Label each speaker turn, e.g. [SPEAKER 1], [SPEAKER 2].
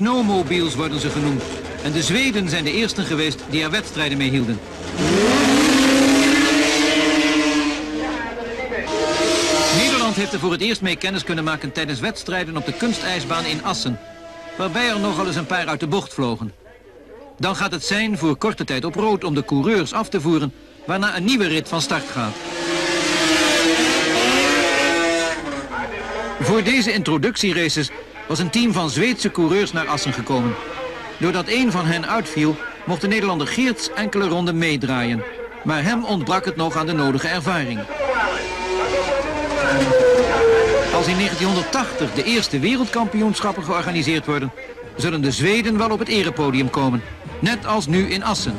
[SPEAKER 1] snowmobiles worden ze genoemd. En de Zweden zijn de eersten geweest die er wedstrijden mee hielden. Nederland heeft er voor het eerst mee kennis kunnen maken tijdens wedstrijden op de kunstijsbaan in Assen. Waarbij er nogal eens een paar uit de bocht vlogen. Dan gaat het zijn voor korte tijd op rood om de coureurs af te voeren, waarna een nieuwe rit van start gaat. Voor deze introductieraces was een team van Zweedse coureurs naar Assen gekomen. Doordat één van hen uitviel, mocht de Nederlander Geerts enkele ronden meedraaien. Maar hem ontbrak het nog aan de nodige ervaring. Als in 1980 de eerste wereldkampioenschappen georganiseerd worden, zullen de Zweden wel op het erepodium komen. Net als nu in Assen.